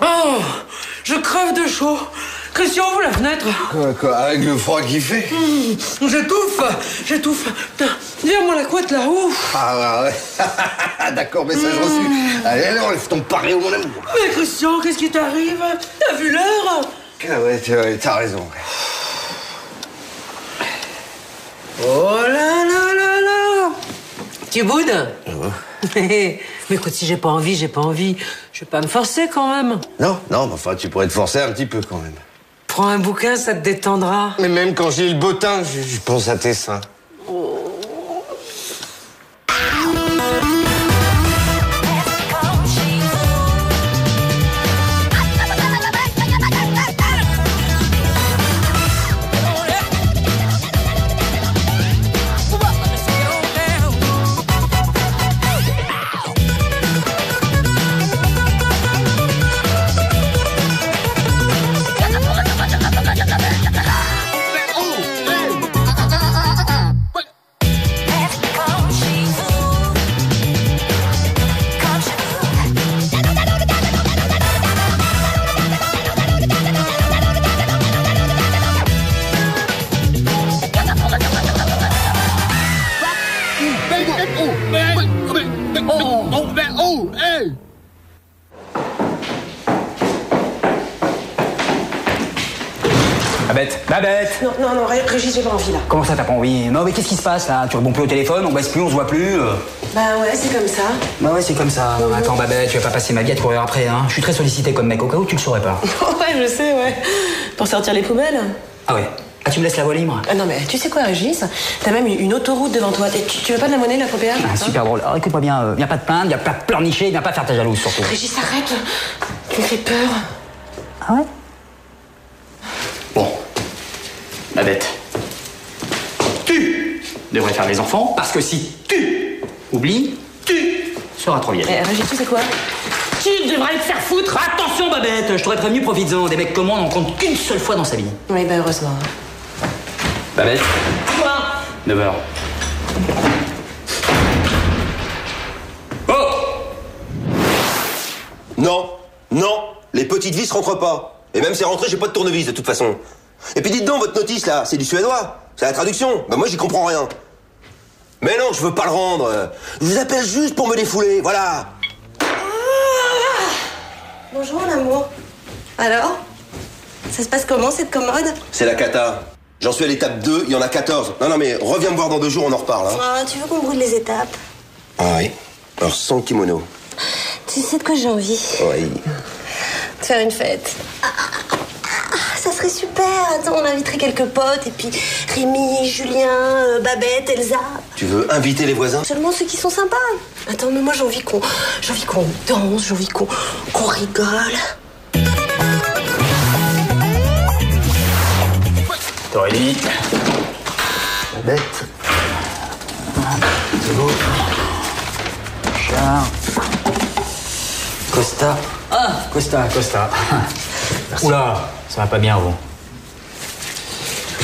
Oh, je crève de chaud. Christian, ouvre la fenêtre. Quoi, quoi, avec le froid qu'il fait J'étouffe, j'étouffe. Putain, Viens-moi la couette là, ouf. Ah ouais. D'accord, message reçu. Allez, allez, enlève ton paré au mon amour. Mais Christian, qu'est-ce qui t'arrive T'as vu l'heure Ah ouais, ouais, t'as raison. Oh là là là là Tu boudes mais, mais écoute, si j'ai pas envie, j'ai pas envie. Je vais pas me forcer quand même. Non, non, mais enfin, tu pourrais te forcer un petit peu quand même. Prends un bouquin, ça te détendra. Mais même quand j'ai le bottin, je, je pense à tes seins. J'ai pas envie là. Comment ça t'as pas envie? Non mais qu'est-ce qui se passe là? Tu réponds plus au téléphone, on baisse plus, on se voit plus euh. Bah ouais, c'est comme ça. Bah ouais c'est comme ça. Attends Babette, tu vas pas passer ma vie à te courir après hein. Je suis très sollicité comme mec, au cas où tu le saurais pas. ouais, je sais, ouais. Pour sortir les poubelles. Ah ouais Ah tu me laisses la voie libre? Ah non, mais tu sais quoi, Régis? T'as même une, une autoroute devant toi. Et tu, tu veux pas de la monnaie, la PPA Ah, Super drôle. Alors écoute-moi bien, euh, viens pas te plaindre, viens pas te pleurnicher, viens pas faire ta jalouse surtout. Régis, arrête Tu me fais peur. Ah ouais? Bon. Babette. Devrais faire les enfants parce que si tu oublies, tu seras trop vieille. Eh, Régis, tu sais quoi? Tu devrais te faire foutre Attention Babette, je t'aurais prévenu, profites-en. Des mecs comme moi n'en comptent qu'une seule fois dans sa vie. Oui, bah heureusement. Babette? Quoi? 9h. Oh Non, non, les petites vis rentrent pas. Et même si rentré, j'ai pas de tournevis de toute façon. Et puis dites donc, votre notice là, c'est du suédois. C'est la traduction. Bah moi j'y comprends rien. Mais non, je veux pas le rendre. Je vous appelle juste pour me défouler, voilà. Bonjour, mon amour. Alors Ça se passe comment, cette commode? C'est la cata. J'en suis à l'étape 2, il y en a 14. Non, non, mais reviens me voir dans deux jours, on en reparle. Hein. Ah, Tu veux qu'on brûle les étapes? Ah oui. Alors sans kimono. Tu sais de quoi j'ai envie? Oui. De faire une fête. Ah, ah, ah, serait super. Attends, on inviterait quelques potes. Et puis Rémi, Julien, euh, Babette, Elsa. Tu veux inviter les voisins? Seulement ceux qui sont sympas. Attends, mais moi j'ai envie qu'on, j'ai envie qu'on danse, j'ai envie qu'on, qu'on rigole. T'aurais dit. Bête. C'est beau. Char. Costa. Ah, Costa, Costa. Oula, ça va pas bien, vous.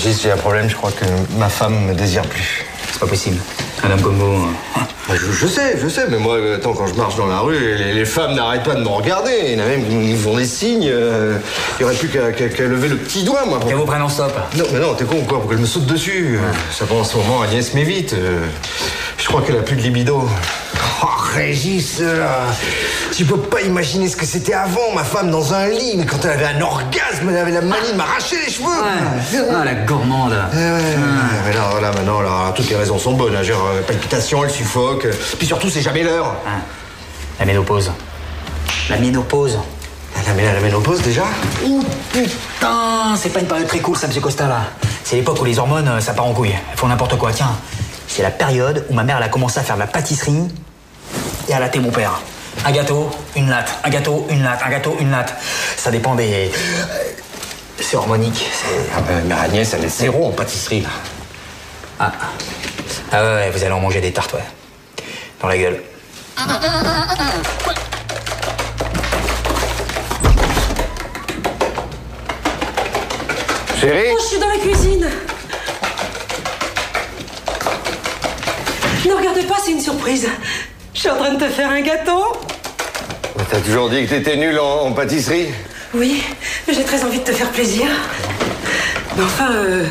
Juste, j'ai un problème, je crois que ma femme me désire plus. C'est pas possible. Un homme comme vous. euh, Bah, Je, je sais, je sais, mais moi, euh, attends, quand je marche dans la rue, les, les femmes n'arrêtent pas de me regarder. Il y en a même qui nous font des signes. euh, Il y aurait plus qu'à lever le petit doigt, moi. pour- Qu'elle vous prenne en stop. Non, mais non, t'es con ou quoi Pour que je me saute dessus. Euh, Ça va en ce moment, Agnès m'évite. Euh, Je crois qu'elle a plus de libido. Oh, Régis, là, tu peux pas imaginer ce que c'était avant, ma femme dans un lit. Mais quand elle avait un orgasme, elle avait la manie de m'arracher les cheveux. Ah, la gourmande. Eh ouais, mais là, voilà, maintenant, là, toutes les raisons sont bonnes. hein. Genre, euh, palpitation, elle suffoque. euh, Puis surtout, c'est jamais l'heure. Ah, La ménopause. La ménopause. Elle a mis la ménopause déjà Oh putain, c'est pas une période très cool ça, monsieur Costa là. C'est l'époque où les hormones, euh, ça part en couille. Elles font n'importe quoi. Tiens, c'est la période où ma mère elle a commencé à faire de la pâtisserie et à latter mon père. Un gâteau, une latte. Un gâteau, une latte. Un gâteau, une latte. Ça dépend des. C'est harmonique. Ah ben, Agnès, elle est zéro en pâtisserie, là. Ah. Ah ouais, ouais, vous allez en manger des tartes, ouais. Dans la gueule. Chérie Oh, je suis dans la cuisine. Ne regardez pas, c'est une surprise. Je suis en train de te faire un gâteau. T'as toujours dit que t'étais nul en, en pâtisserie Oui, mais j'ai très envie de te faire plaisir. Mais enfin, euh,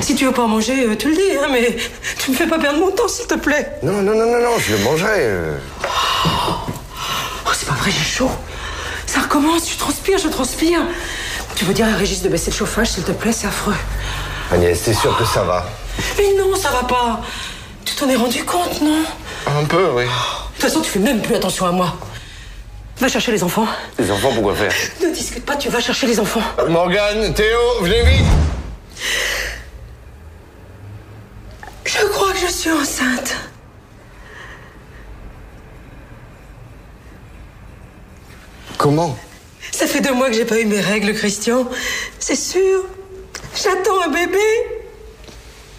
si tu veux pas en manger, euh, tu le dis, hein, mais tu me fais pas perdre mon temps, s'il te plaît. Non, non, non, non, non, je le mangerai. euh. Oh, c'est pas vrai, j'ai chaud. Ça recommence, je transpire, je transpire. Tu veux dire à Régis de baisser le chauffage, s'il te plaît, c'est affreux. Agnès, t'es sûre que ça va? Mais non, ça va pas. Tu t'en es rendu compte, non? Un peu, oui. De toute façon, tu fais même plus attention à moi. Va chercher les enfants. Les enfants, pourquoi faire? Ne discute pas, tu vas chercher les enfants. Morgane, Théo, venez vite Je crois que je suis enceinte. Comment? Ça fait deux mois que j'ai pas eu mes règles, Christian. C'est sûr. J'attends un bébé.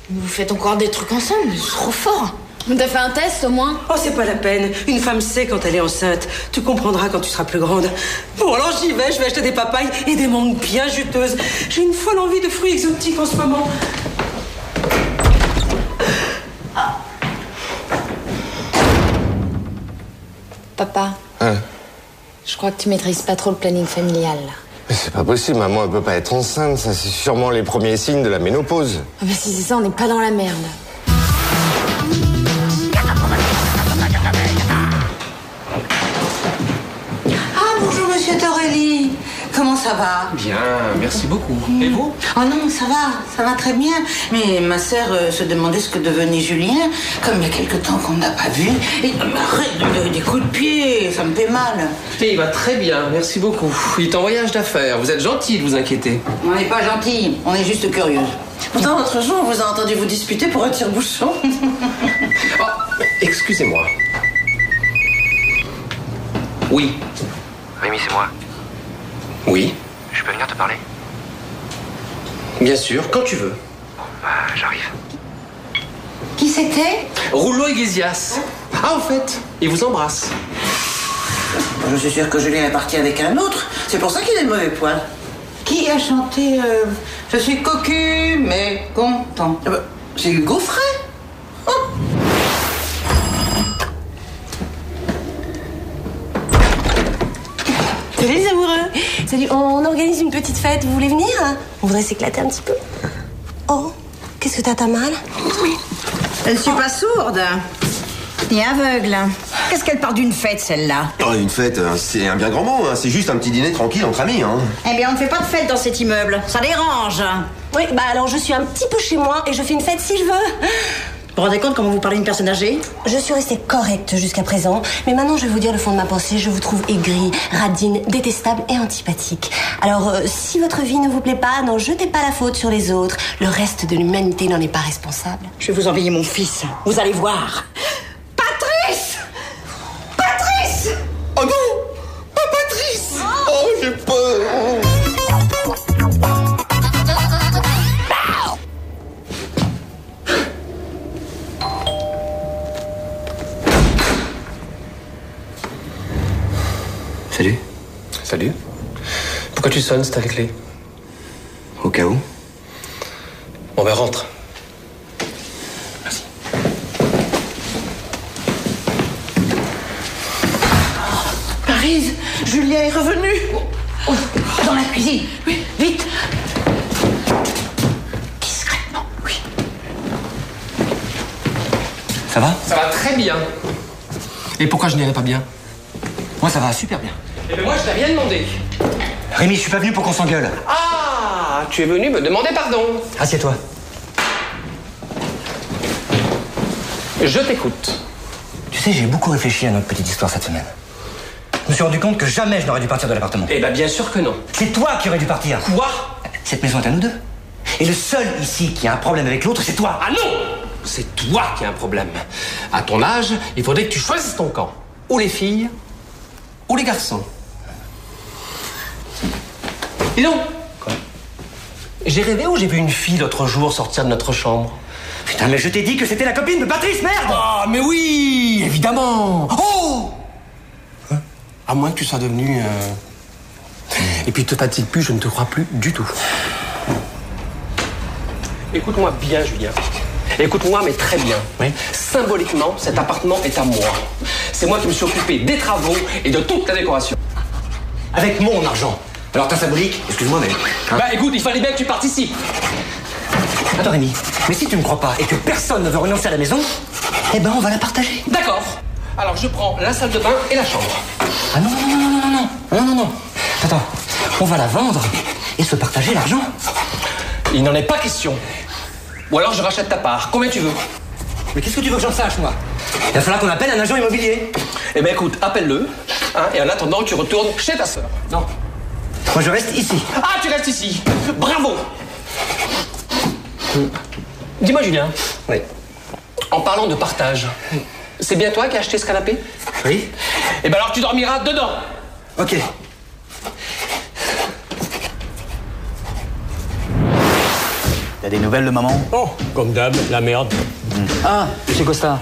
Vous faites encore des trucs ensemble, c'est trop fort. On t'a fait un test au moins Oh, c'est pas la peine. Une femme sait quand elle est enceinte. Tu comprendras quand tu seras plus grande. Bon, alors j'y vais. Je vais acheter des papayes et des mangues bien juteuses. J'ai une folle envie de fruits exotiques en ce moment. Papa, Hein je crois que tu maîtrises pas trop le planning familial là. Mais c'est pas possible, maman, elle peut pas être enceinte. Ça, c'est sûrement les premiers signes de la ménopause. Ah bah si c'est ça, on n'est pas dans la merde. Ça va Bien, merci beaucoup. Et vous Oh non, ça va, ça va très bien. Mais ma sœur euh, se demandait ce que devenait Julien, comme il y a quelque temps qu'on n'a pas vu. Et arrête de me donner des coups de pied, ça me fait mal. Et il va très bien, merci beaucoup. Il est en voyage d'affaires. Vous êtes gentil de vous inquiéter. On n'est pas gentil, on est juste curieuse. Pourtant, l'autre jour, on vous a entendu vous disputer pour un tire-bouchon. Oh, excusez-moi. Oui. Rémi, c'est moi. Oui. Je peux venir te parler Bien sûr, quand tu veux. Bah, j'arrive. Qui c'était? Rouleau Iglesias. Ah, en fait, il vous embrasse. Je suis sûre que Julien est parti avec un autre. C'est pour ça qu'il a le mauvais poil. Qui a chanté euh, Je suis cocu, mais content Ah bah, C'est Hugo Frey. Oh. Salut les amoureux Salut, on organise une petite fête, vous voulez venir? On voudrait s'éclater un petit peu. Oh, qu'est-ce que t'as, t'as mal? Je ne suis pas sourde, ni aveugle. Qu'est-ce qu'elle part d'une fête, celle-là? Oh, une fête, euh, c'est un bien grand mot, hein. c'est juste un petit dîner tranquille entre amis. Hein. Eh bien, on ne fait pas de fête dans cet immeuble. Ça dérange. Oui, bah alors je suis un petit peu chez moi et je fais une fête si je veux. Vous vous rendez compte comment vous parlez d'une personne âgée? Je suis restée correcte jusqu'à présent, mais maintenant je vais vous dire le fond de ma pensée. Je vous trouve aigrie, radine, détestable et antipathique. Alors, euh, si votre vie ne vous plaît pas, n'en jetez pas la faute sur les autres. Le reste de l'humanité n'en est pas responsable. Je vais vous envoyer mon fils. Vous allez voir. Salut. Pourquoi tu sonnes, c'est ta clé? Au cas où. Bon, ben rentre. Paris, Julien est revenu. Oh, Dans la cuisine. Oui, vite. Discrètement, oui. Ça va? Ça va très bien. Et pourquoi je n'irai pas bien? Moi, ça va super bien. Eh ben moi, je t'ai rien demandé. Rémi, je suis pas venu pour qu'on s'engueule. Ah, tu es venu me demander pardon. Assieds-toi. Je t'écoute. Tu sais, j'ai beaucoup réfléchi à notre petite histoire cette semaine. Je me suis rendu compte que jamais je n'aurais dû partir de l'appartement. Eh ben bien sûr que non. C'est toi qui aurais dû partir. Quoi? Cette maison est à nous deux. Et le seul ici qui a un problème avec l'autre, c'est toi. Ah non C'est toi qui as un problème. À ton âge, il faudrait que tu choisisses ton camp. Ou les filles, ou les garçons. Dis donc Quoi? J'ai rêvé ou j'ai vu une fille l'autre jour sortir de notre chambre? Putain, mais je t'ai dit que c'était la copine de Patrice, merde Ah, mais oui, évidemment Oh Hein À moins que tu sois devenu... euh, Et puis te fatigue plus, je ne te crois plus du tout. Écoute-moi bien, Julien. Écoute-moi, mais très bien. Symboliquement, cet appartement est à moi. C'est moi qui me suis occupé des travaux et de toute la décoration. Avec mon argent. Alors ta fabrique, excuse-moi mais... Bah écoute, il fallait bien que tu participes. Attends Rémi, mais si tu me crois pas et que personne ne veut renoncer à la maison, eh ben on va la partager. D'accord. Alors je prends la salle de bain et la chambre. Ah non, non, non, non, non, non, non, non. Attends, on va la vendre et se partager l'argent. Il n'en est pas question. Ou alors je rachète ta part, combien tu veux? Mais qu'est-ce que tu veux que j'en sache moi? Il va falloir qu'on appelle un agent immobilier. Eh ben écoute, appelle-le, hein, et en attendant tu retournes chez ta sœur. Non. Moi, je reste ici. Ah, tu restes ici. Bravo. Dis-moi, Julien. Oui. En parlant de partage, c'est bien toi qui as acheté ce canapé? Oui Eh ben alors tu dormiras dedans. Ok. T'as des nouvelles de maman? Oh, comme d'hab, la merde. Ah, monsieur Costa.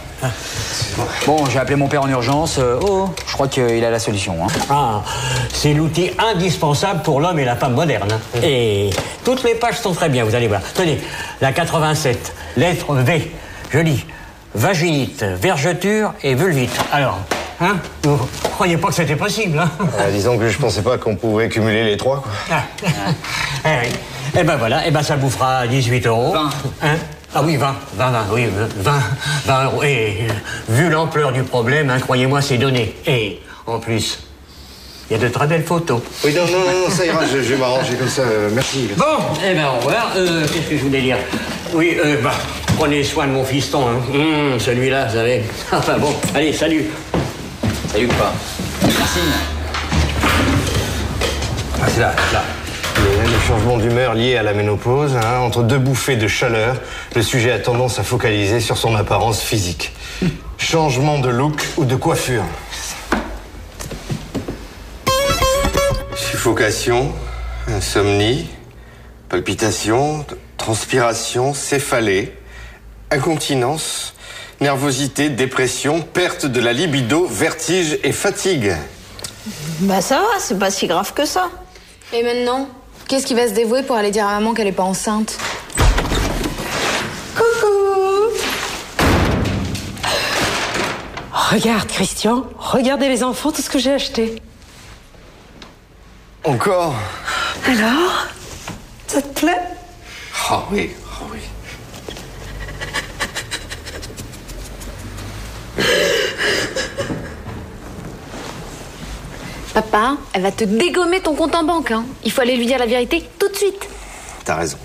Bon, j'ai appelé mon père en urgence. Euh, oh, je crois qu'il a la solution. Hein. Ah, c'est l'outil indispensable pour l'homme et la femme moderne. hein. Et toutes les pages sont très bien, vous allez voir. Tenez, la 87, lettre V. Je lis vaginite, vergeture et vulvite. Alors, hein Vous croyez pas que c'était possible, hein? Euh, disons que je pensais pas qu'on pouvait cumuler les trois, quoi. Ah. Eh oui. Eh ben voilà, eh ben ça vous fera 18 euros. 20. Hein? Ah oui, 20, 20, 20, oui, 20, 20 euros. Et euh, vu l'ampleur du problème, hein, croyez-moi, c'est donné. Et en plus, il y a de très belles photos. Oui, non, non, non, ça ira, je, je vais m'arranger comme ça, euh, merci. Bon, eh ben au revoir. Euh, Qu'est-ce que je voulais dire? Oui, euh, bah, prenez soin de mon fiston. Hein. Hum, Celui-là, vous savez. Enfin bon, allez, salut. Salut pas. Merci. Ah, c'est là, là. Le, changement d'humeur lié à la ménopause, hein, entre deux bouffées de chaleur, le sujet a tendance à focaliser sur son apparence physique. Changement de look ou de coiffure. Suffocation, insomnie, palpitations, transpiration, céphalée, incontinence, nervosité, dépression, perte de la libido, vertige et fatigue. Bah ça va, c'est pas si grave que ça. Et maintenant? Qu'est-ce qui va se dévouer pour aller dire à maman qu'elle est pas enceinte Coucou Regarde, Christian, regardez les enfants, tout ce que j'ai acheté. Encore Alors Ça te plaît? Ah ah oui. Papa, elle va te dégommer ton compte en banque. Hein. Il faut aller lui dire la vérité tout de suite. T'as raison.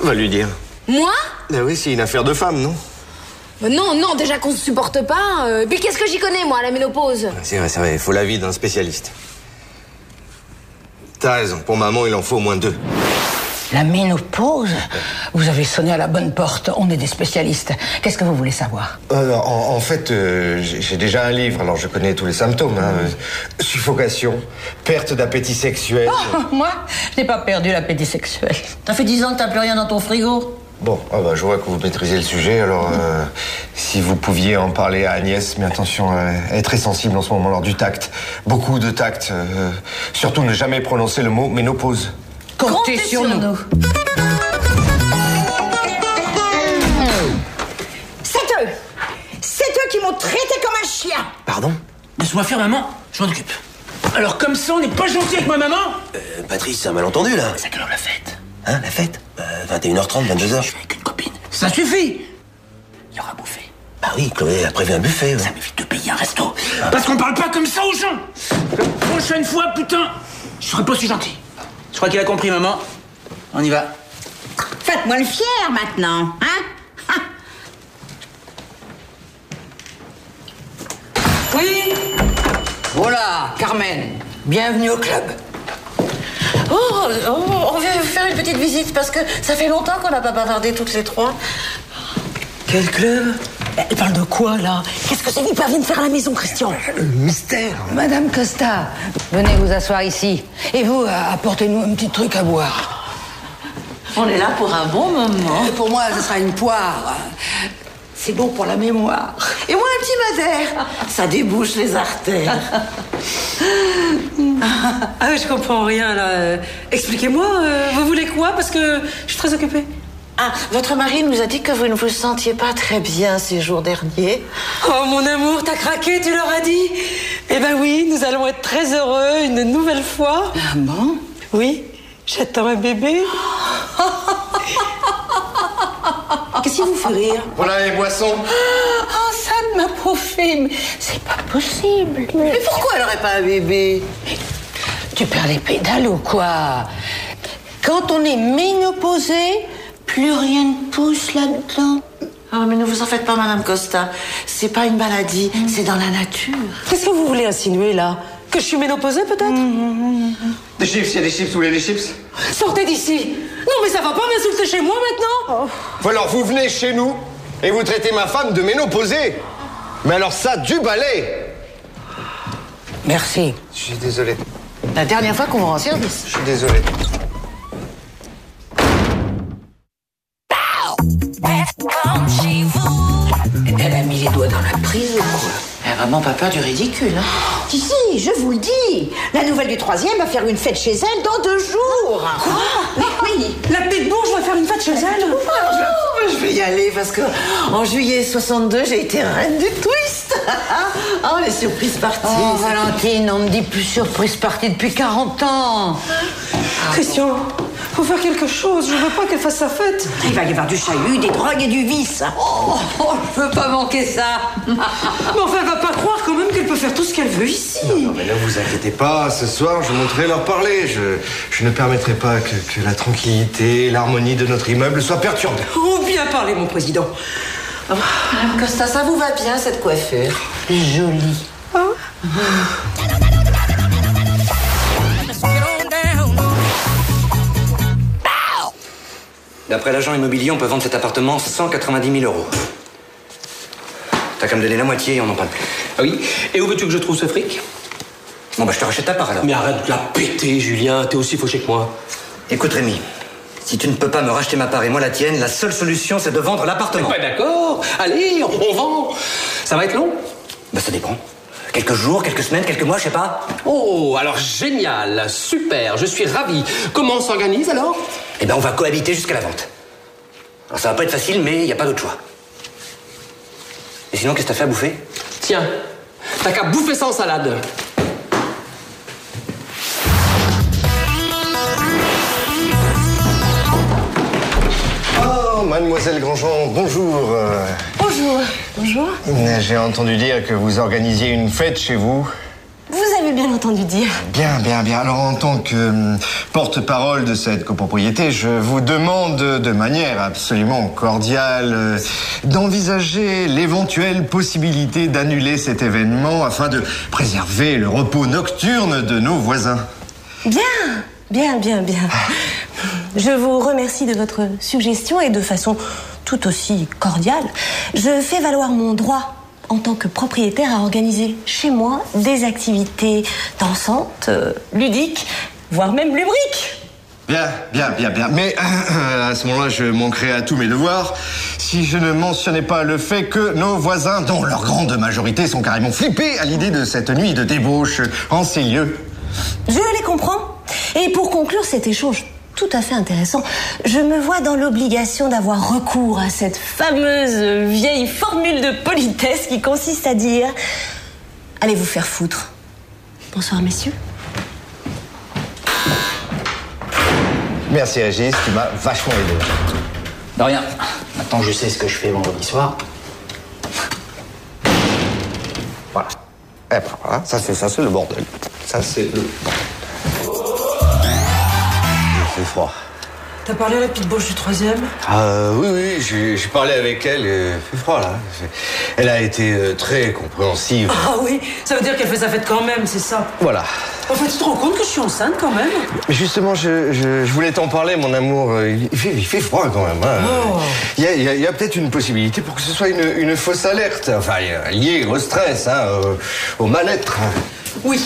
Va lui dire. Moi? Ah oui, c'est une affaire de femme, non? Euh, Non, non, déjà qu'on se supporte pas. euh, Puis qu'est-ce que j'y connais, moi, à la ménopause? C'est vrai, c'est vrai, il faut l'avis d'un spécialiste. T'as raison, pour maman, il en faut au moins deux. La ménopause Vous avez sonné à la bonne porte, on est des spécialistes. Qu'est-ce que vous voulez savoir Euh, en, en fait, euh, j'ai déjà un livre, alors je connais tous les symptômes. hein. Euh, Suffocation, perte d'appétit sexuel. Moi, je n'ai pas perdu l'appétit sexuel. T'as fait dix ans que t'as plus rien dans ton frigo Bon, ah bah, je vois que vous maîtrisez le sujet, alors euh, si vous pouviez en parler à Agnès, mais attention, euh, elle est très sensible en ce moment, alors du tact. Beaucoup de tact. euh, surtout ne jamais prononcer le mot ménopause. Comptez, sur, nous. C'est eux C'est eux qui m'ont traité comme un chien Pardon Laisse-moi faire, maman, je m'en occupe. Alors, comme ça, on n'est pas gentil avec ma maman Euh, Patrice, c'est un malentendu là. C'est à quelle heure la fête Hein, la fête euh, 21h30, 22h. Avec une copine. Ça suffit Il y aura à bouffer. Bah oui, Chloé a prévu un buffet. ouais. Ça m'évite de payer un resto. Parce qu'on parle pas comme ça aux gens Prochaine fois, putain, je serai pas si gentil. Je crois qu'il a compris, maman. On y va. Faites-moi le fier maintenant, hein? Ah. Oui? Voilà, Carmen, bienvenue au club. Oh, oh, on vient faire une petite visite parce que ça fait longtemps qu'on n'a pas bavardé toutes les trois. Quel club? Elle parle de quoi, là? Qu'est-ce que c'est qu'ils viennent faire à la maison, Christian? Le mystère Madame Costa, venez vous asseoir ici. Et vous, euh, apportez-nous un petit truc à boire. On est là pour un bon moment. Pour moi, ce sera une poire. C'est bon pour la mémoire. Et moi, un petit madère. Ça débouche les artères. Ah, je comprends rien là. Euh, Expliquez-moi, euh, vous voulez quoi? Parce que je suis très occupée. Ah, votre mari nous a dit que vous ne vous sentiez pas très bien ces jours derniers. Oh mon amour, t'as craqué, tu leur as dit Eh ben oui, nous allons être très heureux une nouvelle fois. Ah bon? Oui, j'attends un bébé. Qu'est-ce qui vous fait rire? Voilà les boissons. Oh, ça, ma pauvre c'est pas possible. Mais pourquoi elle n'aurait pas un bébé? Tu perds les pédales ou quoi? Quand on est ménopausé, plus rien ne pousse là-dedans. Ah, mais ne vous en faites pas, Madame Costa. C'est pas une maladie, c'est dans la nature. Qu'est-ce que vous voulez insinuer là? Que je suis ménopausée peut-être? Des chips, il y a des chips, vous voulez des chips? Sortez d'ici Non mais ça va pas m'insulter chez moi maintenant Ou alors vous venez chez nous et vous traitez ma femme de ménopausée. Mais alors ça, du balai Merci. Je suis désolé. La dernière fois qu'on vous rend service. Je suis désolé. Vraiment pas peur du ridicule, hein Si, si, je vous le dis. La nouvelle du troisième va faire une fête chez elle dans deux jours. Quoi? Oui. La petite bourge va faire une fête chez elle Oh, je vais y aller parce que en juillet 62, j'ai été reine du twist. oh, les surprises parties. Oh, Valentine, on me dit plus surprise partie depuis 40 ans. Christian, faut faire quelque chose, je veux pas qu'elle fasse sa fête Il va y avoir du chahut, des drogues et du vice. Oh, oh, je veux pas manquer ça. Mais enfin, elle va pas croire quand même qu'elle peut faire tout ce qu'elle veut ici Non mais ne vous inquiétez pas, ce soir je monterai leur parler. Je, je ne permettrai pas que, que la tranquillité, l'harmonie de notre immeuble soient perturbées. Oh, bien parlé, mon président Madame Costa, ça vous va bien cette coiffure? Jolie. D'après l'agent immobilier, on peut vendre cet appartement 190 000 euros. T'as qu'à me donner la moitié et on n'en parle plus. Ah oui Et où veux-tu que je trouve ce fric? Bon, bah, je te rachète ta part alors. Mais arrête de la péter, Julien, t'es aussi fauché que moi. Écoute, Rémi, si tu ne peux pas me racheter ma part et moi la tienne, la seule solution, c'est de vendre l'appartement. Ouais, d'accord? Allez, on vend. Ça va être long? Bah, ça dépend. Quelques jours, quelques semaines, quelques mois, je sais pas. Oh, alors génial, super, je suis ravi. Comment on s'organise alors? Eh ben, on va cohabiter jusqu'à la vente. Alors, ça va pas être facile, mais il n'y a pas d'autre choix. Et sinon, qu'est-ce que t'as fait à bouffer? Tiens, t'as qu'à bouffer ça en salade. Oh, mademoiselle Grandjean, bonjour. Bonjour. Bonjour. J'ai entendu dire que vous organisiez une fête chez vous. Vous avez bien entendu dire. Bien, bien, bien. Alors, en tant que hum, porte-parole de cette copropriété, je vous demande de manière absolument cordiale euh, d'envisager l'éventuelle possibilité d'annuler cet événement afin de préserver le repos nocturne de nos voisins. Bien, bien, bien, bien. Je vous remercie de votre suggestion et de façon tout aussi cordiale. Je fais valoir mon droit en tant que propriétaire à organiser chez moi des activités dansantes, euh, ludiques, voire même lubriques. Bien, bien, bien, bien. Mais euh, à ce moment-là, je manquerai à tous mes devoirs si je ne mentionnais pas le fait que nos voisins, dont leur grande majorité, sont carrément flippés à l'idée de cette nuit de débauche en ces lieux. Je les comprends. Et pour conclure cet échange tout à fait intéressant, je me vois dans l'obligation d'avoir recours à cette fameuse vieille formule de politesse qui consiste à dire Allez vous faire foutre. Bonsoir, messieurs. Merci Régis, tu m'as vachement aidé. De rien. Maintenant, je sais ce que je fais vendredi soir. Voilà. Eh ben voilà, ça c'est ça, c'est le bordel. Ça c'est le fait froid. T'as parlé à la petite bourge du troisième? Ah oui, oui, j'ai parlé avec elle, et il fait froid là. Elle a été euh, très compréhensive. Ah oui, ça veut dire qu'elle fait sa fête quand même, c'est ça? Voilà. En fait, tu te rends compte que je suis enceinte quand même? Mais justement, je, je- je voulais t'en parler, mon amour. Euh, Il fait, il fait froid quand même. hein. Oh. Il y a, peut-être une possibilité pour que ce soit une, une fausse alerte. Enfin, euh, liée au stress, hein, au, au mal-être. Oui.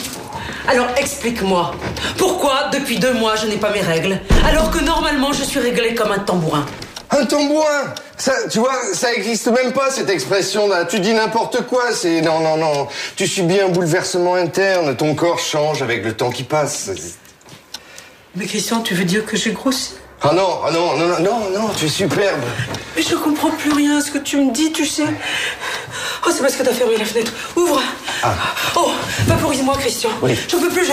Alors explique-moi, pourquoi depuis deux mois je n'ai pas mes règles, alors que normalement je suis réglée comme un tambourin Un tambourin ça, Tu vois, ça existe même pas cette expression-là. Tu dis n'importe quoi, c'est... Non, non, non. Tu subis un bouleversement interne, ton corps change avec le temps qui passe. Mais Christian, tu veux dire que j'ai grossi Ah non, ah non, non, non, non, non, tu es superbe. Mais je comprends plus rien à ce que tu me dis, tu sais. Oh, c'est parce que t'as fermé la fenêtre. Ouvre Oh, vaporise-moi, Christian. Oui. J'en peux plus, je.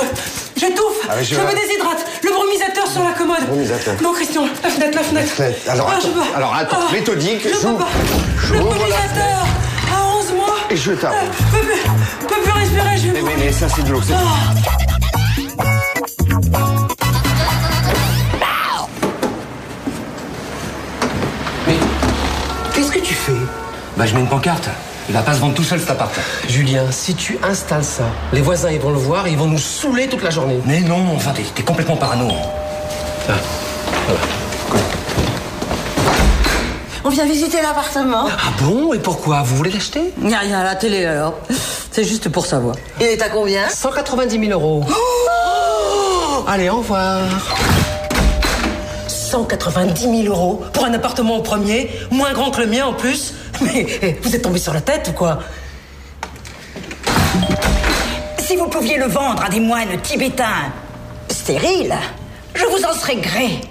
J'étouffe. Ah, mais je je me déshydrate. Le brumisateur sur la commode. Brumisateur. Non, Christian, la fenêtre, la fenêtre. fenêtre. Alors, Ah, attends, je peux- alors, attends, Ah, méthodique, Je peux pas. Le j'ouvre la brumisateur. Arrose-moi. Et je t'arrose. Je peux plus, je peux plus respirer, je vais Mais, mais, mourir. mais ça, c'est de l'eau. c'est- Ah. Qu'est-ce que tu fais? Bah, je mets une pancarte. Il va pas se vendre tout seul cet appart. Julien, si tu installes ça, les voisins ils vont le voir et ils vont nous saouler toute la journée. Mais non, enfin, t'es t'es complètement parano. Ah, On vient visiter l'appartement. Ah bon Et pourquoi Vous voulez l'acheter? Il n'y a rien à la télé alors. C'est juste pour savoir. Il est à combien? 190 000 euros. Allez, au revoir. 190 000 euros pour un appartement au premier, moins grand que le mien en plus. Mais eh, vous êtes tombé sur la tête ou quoi? Si vous pouviez le vendre à des moines tibétains stériles, je vous en serais gré.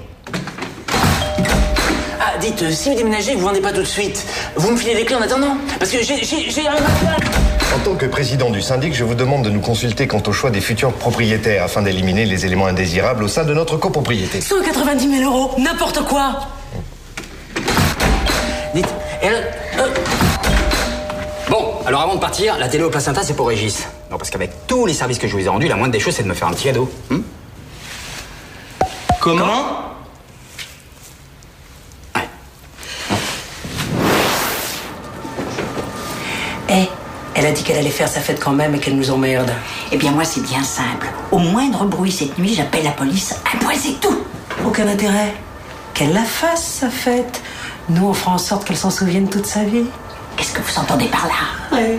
Ah, dites, euh, si vous déménagez, vous vendez pas tout de suite. Vous me filez les clés en attendant Parce que j'ai j'ai- j'ai un... En tant que président du syndic, je vous demande de nous consulter quant au choix des futurs propriétaires afin d'éliminer les éléments indésirables au sein de notre copropriété. 190 000 euros, n'importe quoi Dites, et alors, euh, Bon, alors avant de partir, la télé au placenta, c'est pour Régis. Non, parce qu'avec tous les services que je vous ai rendus, la moindre des choses, c'est de me faire un petit cadeau. Hmm Comment Eh, elle a dit qu'elle allait faire sa fête quand même et qu'elle nous emmerde. Eh bien, moi, c'est bien simple. Au moindre bruit cette nuit, j'appelle la police. Un point, c'est tout. Aucun intérêt. Qu'elle la fasse, sa fête. Nous, on fera en sorte qu'elle s'en souvienne toute sa vie. Qu'est-ce que vous entendez par là Ouais.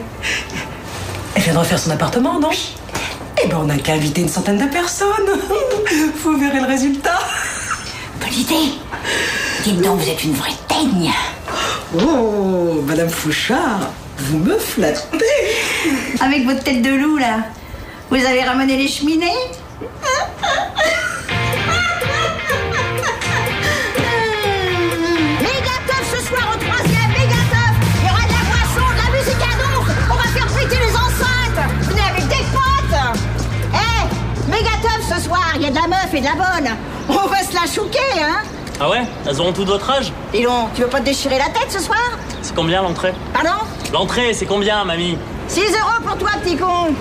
Elle vient de refaire son appartement, non? Eh ben, on n'a qu'à inviter une centaine de personnes. Vous verrez le résultat. Bonne idée. Dites donc, vous êtes une vraie teigne. Oh, Madame Fouchard, vous me flattez. Avec votre tête de loup, là, vous allez ramener les cheminées? A de la bonne. On va se la chouquer, hein. Ah ouais Elles auront tout votre âge Dis donc, tu veux pas te déchirer la tête ce soir C'est combien l'entrée Pardon L'entrée, c'est combien, mamie 6 euros pour toi, petit con.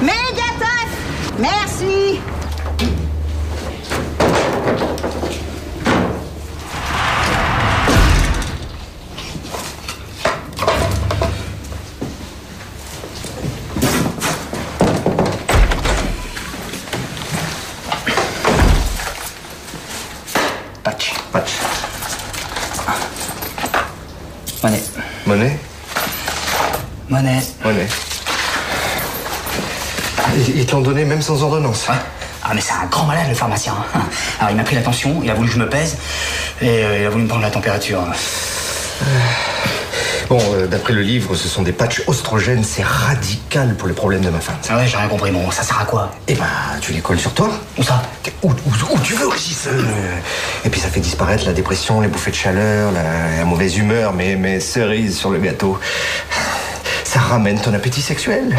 Mégatov Merci Monnaie. Monnaie Monnaie. Monnaie. Ils te l'ont donné même sans ordonnance. Ah, mais c'est un grand malade, le pharmacien. Alors, il m'a pris la tension, il a voulu que je me pèse, et euh, il a voulu me prendre la température. Bon, euh, d'après le livre, ce sont des patchs oestrogènes, c'est radical pour les problèmes de ma femme. Ah ouais, j'ai rien compris. Bon, ça sert à quoi? Eh ben, tu les colles sur toi. Où ça? Où, où- où tu veux, Régis? euh, Et puis ça fait disparaître la dépression, les bouffées de chaleur, la, la mauvaise humeur, mais, mais cerise sur le gâteau. Ça ramène ton appétit sexuel.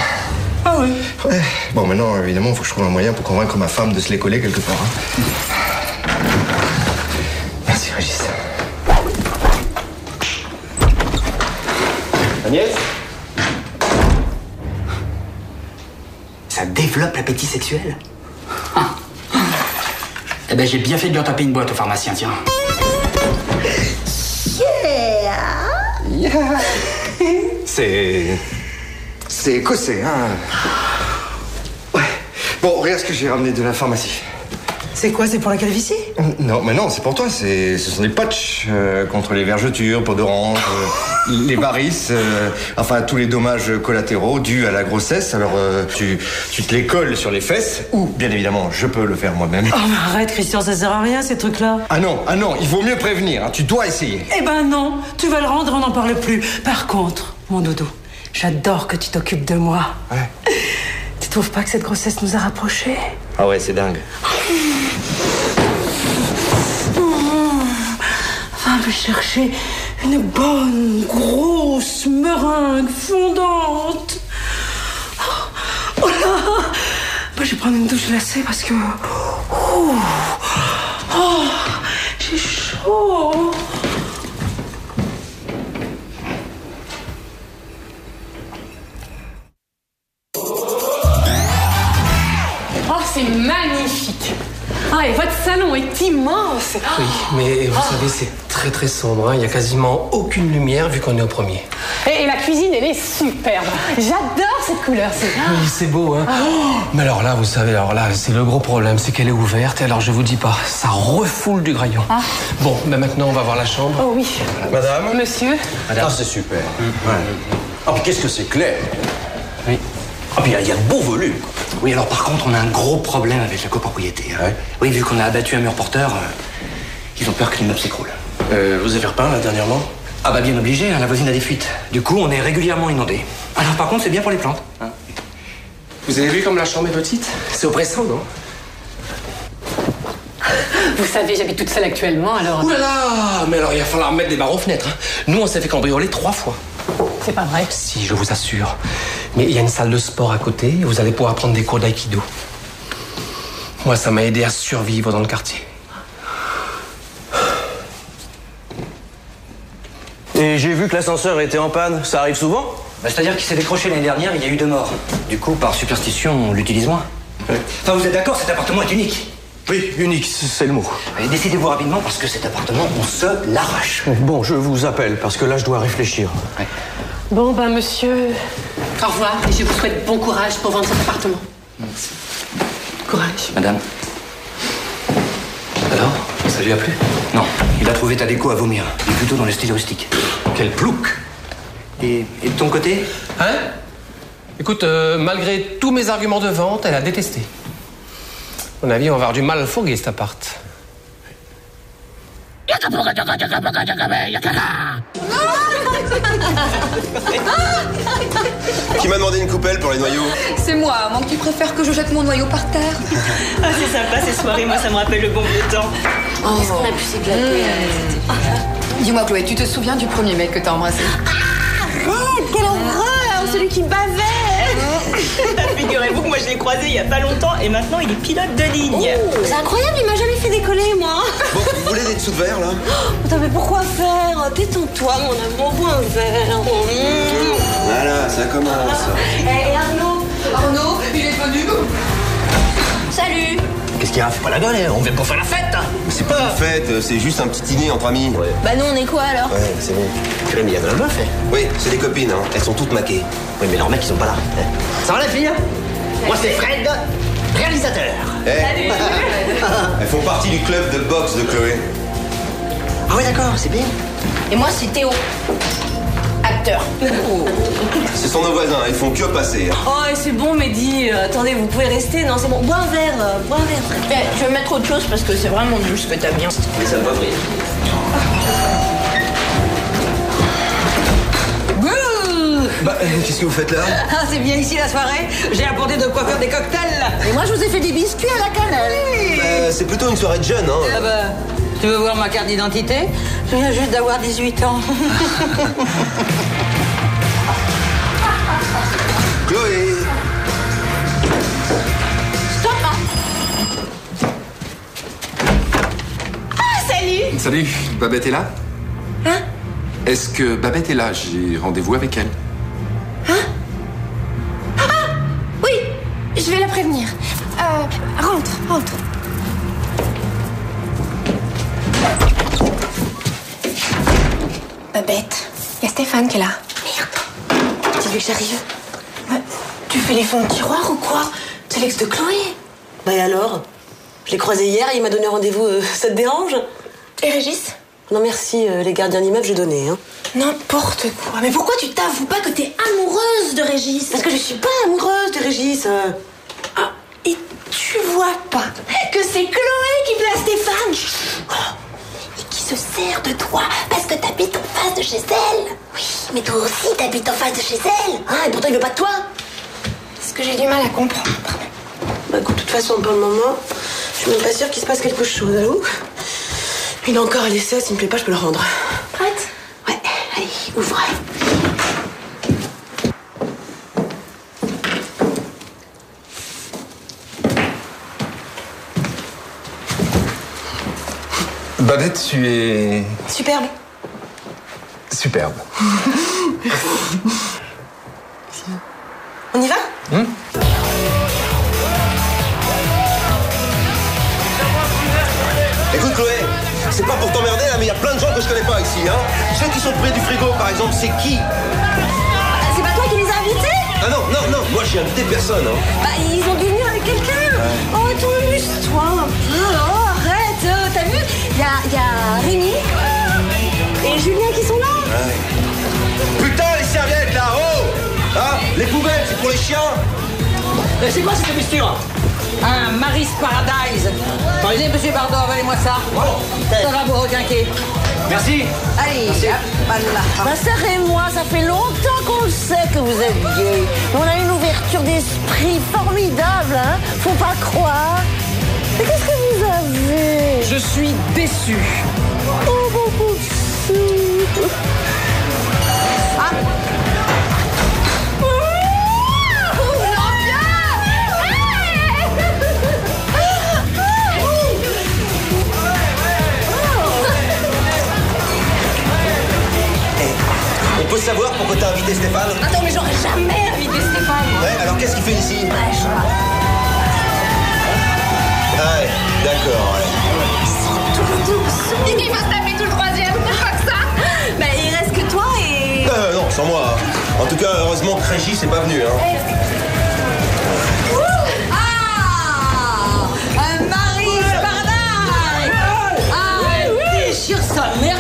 Ah oui Ouais. Bon, maintenant, évidemment, il faut que je trouve un moyen pour convaincre ma femme de se les coller quelque part. hein. Merci, Régis. Agnès Ça développe l'appétit sexuel Ah. Eh ben, j'ai bien fait de lui en taper une boîte au pharmacien, tiens. C'est. C'est écossais, hein. Ouais. Bon, regarde ce que j'ai ramené de la pharmacie. C'est quoi, c'est pour la calvitie? Non, mais non, c'est pour toi. C'est, ce sont des patchs euh, contre les vergetures, peau d'orange, euh, les varices, euh, enfin tous les dommages collatéraux dus à la grossesse. Alors euh, tu, tu te les colles sur les fesses, ou bien évidemment, je peux le faire moi-même. Oh, mais arrête, Christian, ça sert à rien, ces trucs-là. Ah non, ah non, il vaut mieux prévenir. hein, tu dois essayer. Eh ben non, tu vas le rendre, on n'en parle plus. Par contre, mon doudou, j'adore que tu t'occupes de moi. Ouais. Tu trouves pas que cette grossesse nous a rapprochés? Ah ouais, c'est dingue. Va me chercher une bonne, grosse meringue fondante. Oh là Moi, je vais prendre une douche glacée parce que... Oh, oh j'ai chaud. Oh, c'est magnifique Ah, et votre salon est immense Oui, mais vous savez, c'est très très sombre. hein. Il n'y a quasiment aucune lumière vu qu'on est au premier. et, et la cuisine, elle est superbe J'adore cette couleur, c'est... Oui, c'est beau, hein. Oh, mais alors là, vous savez, alors là, c'est le gros problème, c'est qu'elle est ouverte. Et alors, je vous dis pas, ça refoule du graillon. Ah. Bon, ben maintenant, on va voir la chambre. Oh oui. Madame Monsieur Ah, c'est super. Ouais. Ah, puis qu'est-ce que c'est clair Oui. Ah, puis il y a- il y a de beaux volumes. Oui, alors par contre, on a un gros problème avec la copropriété. hein. Oui, vu qu'on a abattu un mur porteur, euh, ils ont peur que l'immeuble s'écroule. Euh, vous avez repeint, là, dernièrement? Ah, bah bien obligé, hein, la voisine a des fuites. Du coup, on est régulièrement inondé. Alors par contre, c'est bien pour les plantes. hein. Vous avez vu comme la chambre est petite? C'est oppressant, non? Vous savez, j'habite toute seule actuellement, alors... Ouh là là Mais alors, il va falloir mettre des barres aux fenêtres. Nous, on s'est fait cambrioler trois fois. C'est pas vrai. Si, je vous assure. Mais il y a une salle de sport à côté et vous allez pouvoir prendre des cours d'aïkido. Moi, ça m'a aidé à survivre dans le quartier. Et j'ai vu que l'ascenseur était en panne. Ça arrive souvent Bah, C'est-à-dire qu'il s'est décroché l'année dernière, il y a eu deux morts. Du coup, par superstition, on l'utilise moins. Enfin, vous êtes d'accord, cet appartement est unique Oui, unique, c'est le mot. Décidez-vous rapidement parce que cet appartement, on se l'arrache. Bon, je vous appelle parce que là, je dois réfléchir. Bon, ben, monsieur... Au revoir, et je vous souhaite bon courage pour vendre cet appartement. Courage. Madame Alors Ça lui a plu? Non, il a trouvé ta déco à vomir. Il est plutôt dans le style rustique. Quel plouc Et, et de ton côté? Hein? Écoute, euh, malgré tous mes arguments de vente, elle a détesté. À mon avis, on va avoir du mal à le fourguer, cet appart. Qui m'a demandé une coupelle pour les noyaux C'est moi, mon tu préfères que je jette mon noyau par terre. Ah, c'est sympa ces soirées, moi ça me rappelle le bon vieux temps. Oh, est-ce qu'on a pu s'éclater Dis-moi, Chloé, tu te souviens du premier mec que t'as embrassé? Arrête, quelle horreur Celui qui bavait Figurez-vous que moi je l'ai croisé il y a pas longtemps et maintenant il est pilote de ligne. C'est incroyable, il m'a jamais fait décoller, moi. Bon, vous voulez des dessous de verre, là? Putain, mais pourquoi faire? Détends-toi, mon amour, bois un verre. Voilà, ça commence. Eh, et Arnaud Arnaud, Qu'est-ce qu'il y a Fais pas la gueule, hein. on vient pour faire la fête hein. C'est pas une fête, c'est juste un petit dîner entre amis. Ouais, Bah nous, on est quoi, alors? C'est bon. Jérémy, il y a de la meuf, hein. Oui, c'est des copines, hein. Elles sont toutes maquées. Oui, mais leurs mecs, ils sont pas là. hein. Ça va la fille Moi, c'est Fred, réalisateur. Eh, Elles font partie du club de boxe de Chloé. Ah oui, d'accord, c'est bien. Et moi, c'est Théo. Acteur. Ce sont nos voisins, ils font que passer. hein. Oh, et c'est bon, Mehdi. Euh, attendez, vous pouvez rester. Non, c'est bon. Bois un verre. euh, bois un verre, frère. Je vais mettre autre chose parce que c'est vraiment nul ce que t'as mis. Mais ça va briller. Bah, euh, qu'est-ce que vous faites là? Ah, c'est bien ici la soirée. J'ai apporté de quoi faire des cocktails. Et moi, je vous ai fait des biscuits à la cannelle. Bah, C'est plutôt une soirée de jeunes, hein. Ah bah, tu veux voir ma carte d'identité? Je viens juste d'avoir 18 ans. Chloé Stop hein. Ah, salut Salut, Babette est là? Hein? Est-ce que Babette est là? J'ai rendez-vous avec elle. Oui, je vais la prévenir. Euh, rentre, rentre. Il y a Stéphane qui est là. Merde. Dis-lui que j'arrive? Ouais. Tu fais les fonds de tiroir ou quoi? C'est l'ex de Chloé. Bah et alors? Je l'ai croisé hier, il m'a donné rendez-vous. euh, ça te dérange? Et Régis? Non, merci, euh, les gardiens d'immeuble, j'ai donné. Hein. N'importe quoi. Mais pourquoi tu t'avoues pas que t'es amoureuse de Régis? Parce que je suis pas amoureuse de Régis. euh. Ah, et tu vois pas que c'est Chloé qui plaît à Stéphane? Oh, Et se sert de toi parce que t'habites en face de chez elle Oui, mais toi aussi t'habites en face de chez elle Ah, et pourtant, il veut pas de toi C'est ce que j'ai du mal à comprendre? Bah écoute, de toute façon, pour le moment, je suis même pas sûre qu'il se passe quelque chose, allô Il a encore à l'essai, s'il me plaît pas, je peux le rendre. Prête? Ouais, allez, ouvre. Babette, tu es Superbe. superbe. On y va? Écoute Chloé, c'est pas pour t'emmerder là, mais il y a plein de gens que je connais pas ici. Hein. Ceux qui sont près du frigo, par exemple, c'est qui? C'est pas toi qui les as invités? Ah non, non, non, moi j'ai invité personne. Hein. Bah, ils ont dû venir avec quelqu'un. Oh, attends, amuse-toi un peu. Oh, arrête. euh, T'as vu? Y a, il y a Rémi et Julien qui sont là. Putain, les serviettes là, oh Hein Les poubelles, c'est pour les chiens C'est quoi cette posture Un Maris Paradise. Attendez, monsieur Bardot, avalez-moi ça. Ça va vous requinquer. Merci. Allez, hop, voilà. Ben, serrez-moi, ça fait longtemps qu'on le sait que vous êtes gay. On a une ouverture d'esprit formidable, hein Faut pas croire. Mais qu'est-ce que vous avez Je suis déçu. Oh, mon. Ah On peut savoir pourquoi t'as invité Stéphane? Attends, mais j'aurais jamais invité Stéphane. Ouais, alors qu'est-ce qu'il fait ici? Ouais, je ouais, d'accord, ouais. Et qu'il va se taper tout le troisième, que ça Bah, il reste que toi et. Euh, non, sans moi. hein. En tout cas, heureusement que Régis n'est pas venu. Hein. Ah Un Paradise Ah, déchire sa mère,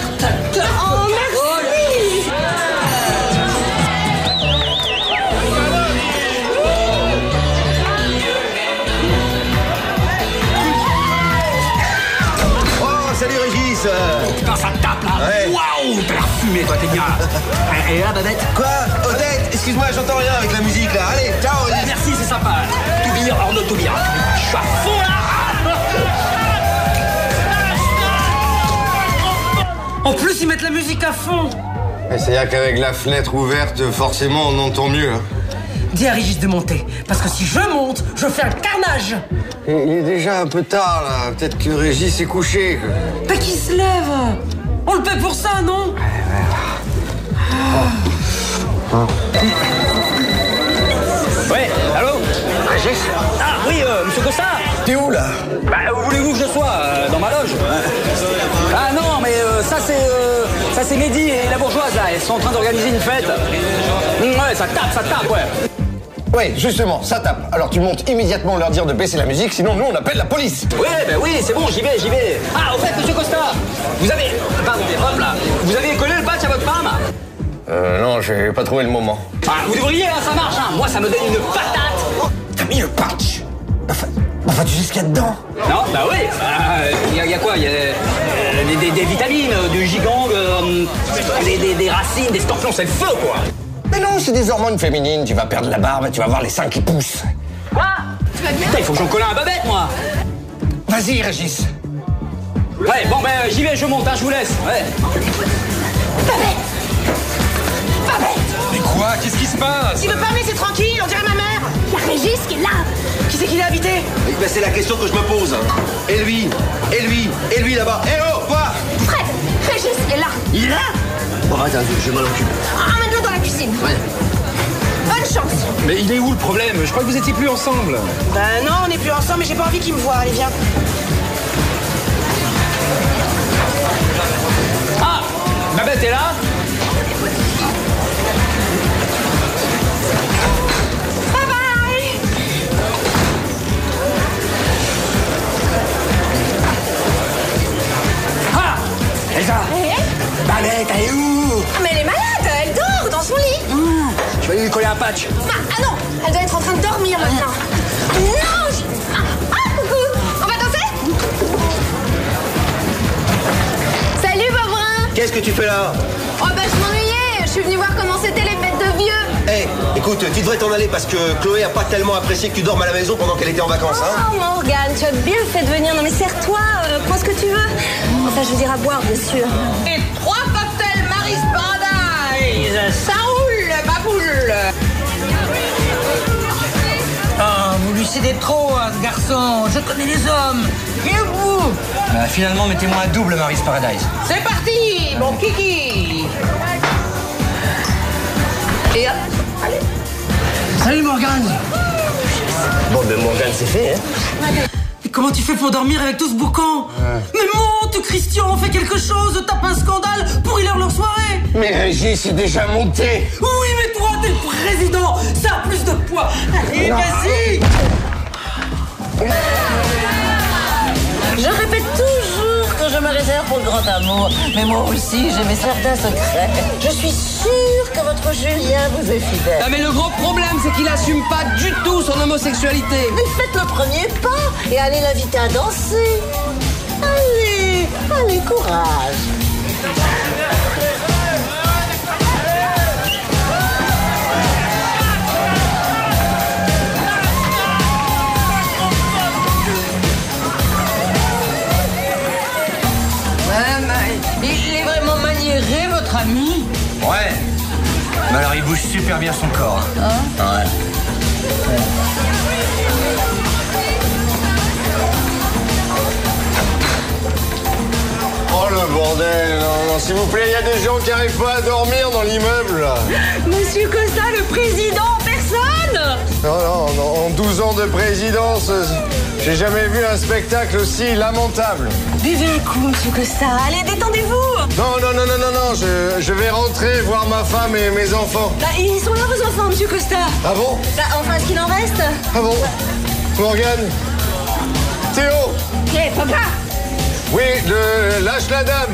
Régis Putain, ça tape là Ouais. Waouh T'as l'air fumé, toi, t'es bien Et là, Babette Quoi Odette Excuse-moi, j'entends rien avec la musique là. Allez, ciao Régis Merci, c'est sympa. Tout bien, hors de tout bien. Je suis à fond là En plus, ils mettent la musique à fond c'est-à-dire qu'avec la fenêtre ouverte, forcément, on entend mieux. hein. Dis à Régis de monter, parce que si je monte, je fais un carnage. Il est déjà un peu tard, là. Peut-être que Régis est couché. Pas qu'il se lève? On le paie pour ça, non? Ouais, allô? Régis? Ah oui, euh, monsieur Costa T'es où, là? Bah, où voulez-vous que je sois euh, Dans ma loge? Ah non, mais euh, ça c'est euh, ça c'est Mehdi et la bourgeoise là, ils sont en train d'organiser une fête. Ouais, ça tape, ça tape, ouais. Ouais, justement, ça tape. Alors tu montes immédiatement leur dire de baisser la musique, sinon nous on appelle la police. Ouais, ben oui, c'est bon, j'y vais, j'y vais. Ah, au fait, monsieur Costa, vous avez. Pardon, hop là. Vous avez collé le patch à votre femme? Euh, non, j'ai pas trouvé le moment. Ah, vous devriez, hein, ça marche, hein. Moi, ça me donne une patate. T'as mis le patch Enfin, enfin, tu sais ce qu'il y a dedans? Non, bah oui. Il y, a- y a quoi Il y a euh, des, des- des vitamines, euh, du gigang, euh, des, des- des racines, des scorpions, c'est le feu, quoi. Mais non, c'est des hormones féminines. Tu vas perdre la barbe et tu vas voir les seins qui poussent. Quoi Tu vas bien Putain, il faut que j'en colle un à Babette, moi. Vas-y, Régis. Ouais, bon, ben, j'y vais, je monte, hein, je vous laisse. Ouais. Mais quoi Qu'est-ce qui se passe Il veut pas me laisser tranquille, on dirait ma mère Il y a Régis qui est là Qui c'est qui l'a invité ben, c'est la question que je me pose. Et lui Et lui Et lui là-bas Eh oh, quoi Fred Régis est là Il est là Bon, attends, je m'en occupe. La cuisine. Ouais. Bonne chance. Mais il est où le problème? Je crois que vous étiez plus ensemble. Ben non, on n'est plus ensemble, mais j'ai pas envie qu'il me voie. Allez, viens. Ah Babette est là ah Elsa eh hey. Babette, elle est où? Ah, mais elle est malade lui coller un patch. Ah, ah non, elle doit être en train de dormir maintenant. Non je- ah, ah, coucou On va danser Salut, Bobrin Qu'est-ce que tu fais là Oh bah je m'ennuyais, je suis venue voir comment c'était les fêtes de vieux. Eh, écoute, tu devrais t'en aller parce que Chloé a pas tellement apprécié que tu dormes à la maison pendant qu'elle était en vacances, hein Oh Morgane, tu as bien fait de venir. Non mais serre-toi, euh, prends ce que tu veux. Enfin, je veux dire à boire, bien sûr. Et trois cocktails Maris Paradise Ça lui cédez trop à ce garçon. Je connais les hommes. Et vous Bah, finalement, mettez-moi un double Maris Paradise. C'est parti, mon kiki Et hop, allez Salut Morgane. Bon, ben Morgane, c'est fait, hein Mais comment tu fais pour dormir avec tout ce boucan Mais monte, Christian, fais quelque chose, tape un scandale, pourris leur leur soirée Mais Régis, c'est déjà monté. Oui, mais toi, t'es le président, ça a plus de poids Allez, vas-y Je répète toujours que je me réserve pour le grand amour, mais moi aussi j'ai mes certains secrets. Je suis sûre que votre Julien vous est fidèle. Ah mais le gros problème c'est qu'il assume pas du tout son homosexualité. Mais faites le premier pas et allez l'inviter à danser. Allez, allez, courage. Mais alors, il bouge super bien son corps. hein. Ouais. Oh le bordel, non, non, s'il vous plaît, il y a des gens qui arrivent pas à dormir dans l'immeuble là. Monsieur Costa, le président, personne Non, non, non, en 12 ans de présidence, euh, j'ai jamais vu un spectacle aussi lamentable. Buvez un coup, monsieur Costa. Allez, détendez-vous. Non, non, non, non, non, non, je, je vais rentrer voir ma femme et mes enfants. Bah, ils sont là, vos enfants, monsieur Costa. Ah bon Bah, enfin, ce qu'il en reste. Ah bon Morgane Théo Eh, papa Oui, le, lâche la dame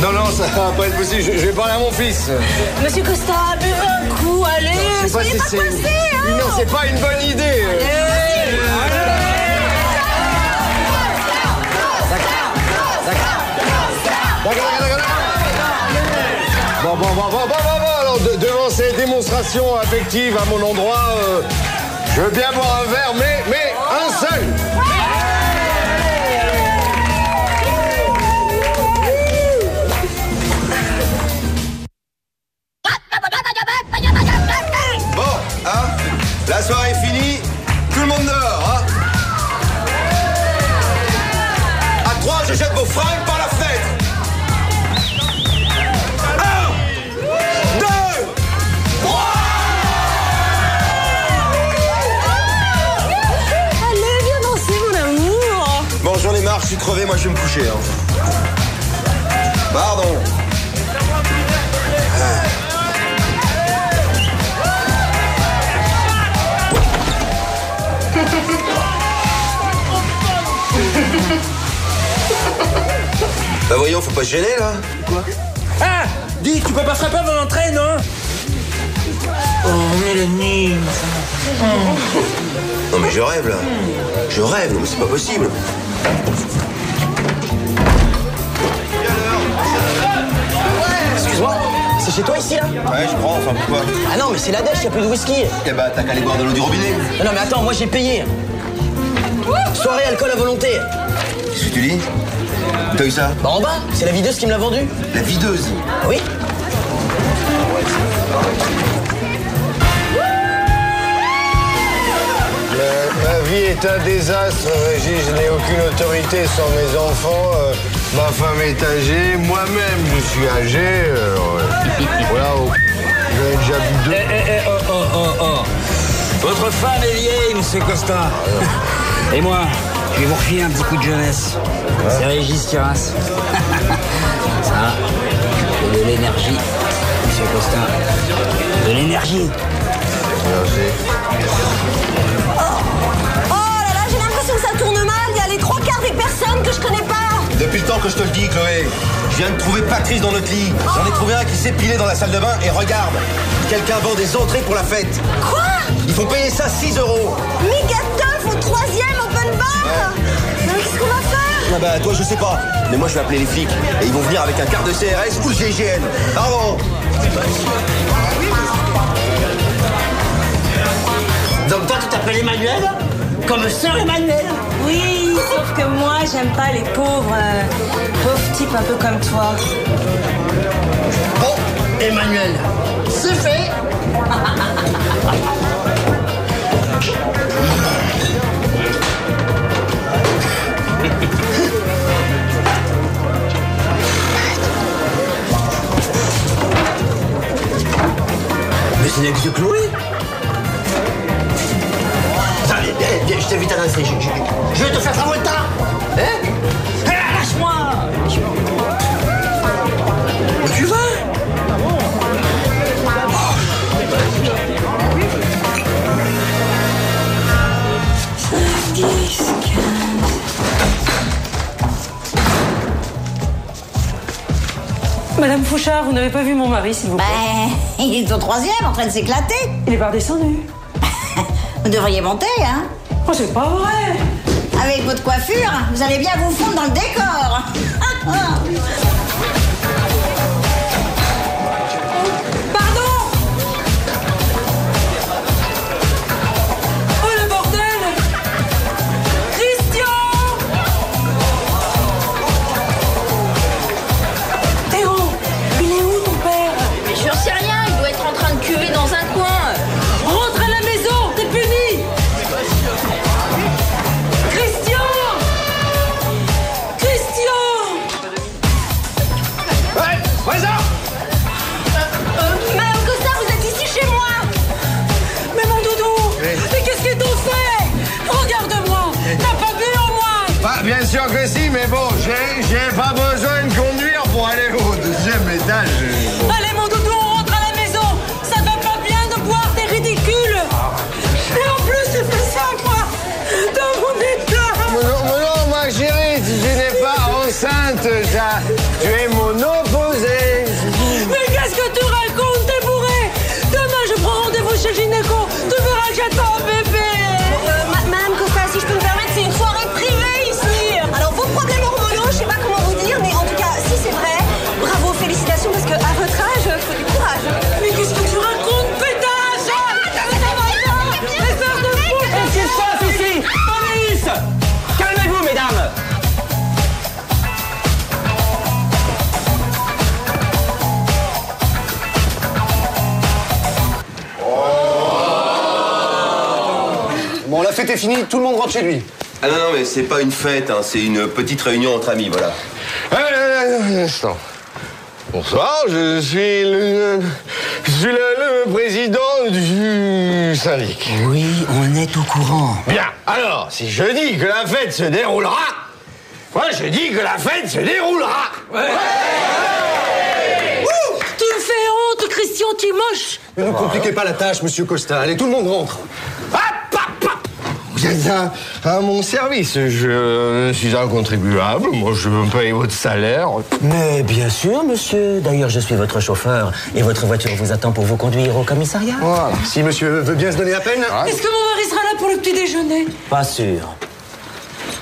Non, non, ça va pas être possible, je, je vais parler à mon fils. Monsieur Costa, buvez un coup, allez. Je sais pas soyez si pas c'est- coincés, hein. Non, c'est pas une bonne idée. D'accord, Bon, bon, bon, bon, bon. Alors, de- devant ces démonstrations affectives à mon endroit, euh, je veux bien boire un verre, mais, mais un seul. Suis crevé, moi je vais me coucher. hein. Pardon. Bah voyons, faut pas se gêner là. Quoi? Ah Dis, tu peux pas frapper avant l'entrée, non? Oh, Mélanie Non mais je rêve là. Je rêve, non mais c'est pas possible. C'est chez toi ici là Ouais, je prends, enfin pourquoi Ah non, mais c'est la dèche, y a plus de whisky. Eh bah t'as qu'à aller boire de l'eau du robinet. Non, non, mais attends, moi j'ai payé. Soirée alcool à volonté. Qu'est-ce que tu dis T'as eu ça Bah en bas, c'est la videuse qui me l'a vendu. La videuse Oui. Ma, ma vie est un désastre, Régis. Je n'ai aucune autorité sur mes enfants. euh, ma femme est âgée. Moi-même, je suis âgé. euh, voilà. oh, J'en ai déjà vu deux. Eh, eh, oh, oh, oh, oh. Votre femme est vieille, monsieur Costa. Et moi, je vais vous refiler un petit coup de jeunesse. C'est Régis Tiras. Ça, c'est de l'énergie, monsieur Costa. De l'énergie. Oh là là, j'ai l'impression que ça tourne mal. Il y a les trois quarts des personnes que je connais pas. Depuis le temps que je te le dis, Chloé, je viens de trouver Patrice dans notre lit. J'en ai trouvé un qui s'est pilé dans la salle de bain et regarde, quelqu'un vend des entrées pour la fête. Quoi? Ils font payer ça 6 euros. Mégatov au troisième open bar? Mais qu'est-ce qu'on va faire? Ah bah toi je sais pas, mais moi je vais appeler les flics et ils vont venir avec un quart de CRS ou le GIGN. Pardon Donc toi, tu t'appelles Emmanuel Comme sœur Emmanuel sauf que moi, j'aime pas les pauvres, euh, pauvres types un peu comme toi. Bon, Emmanuel, c'est fait Mais c'est l'ex de Chloé je t'invite à danser. Je, je- je vais te faire Travolta Hein Eh, Lâche-moi tu vas Madame Fouchard, vous n'avez pas vu mon mari, s'il vous plaît Ben, il est au troisième en train de s'éclater. Il est pas redescendu. Vous devriez monter, hein Oh, c'est pas vrai Avec votre coiffure, vous allez bien vous fondre dans le décor. est finie, tout le monde rentre chez lui. Ah non, non, mais c'est pas une fête, hein, c'est une petite réunion entre amis, voilà. Euh, un instant. Bonsoir, je suis le, je suis le, le président du syndic. Oui, on est au courant. Bien, alors, si je dis que la fête se déroulera, moi je dis que la fête se déroulera. Tu me fais honte, Christian, tu es moche Ne nous compliquez pas la tâche, monsieur Costa. Allez, tout le monde rentre. Vous êtes à, à mon service. Je suis un contribuable. Moi, je paye votre salaire. Mais bien sûr, monsieur. D'ailleurs, je suis votre chauffeur et votre voiture vous attend pour vous conduire au commissariat. Voilà. Si monsieur veut bien se donner la peine. Est-ce que mon mari sera là pour le petit déjeuner? Pas sûr.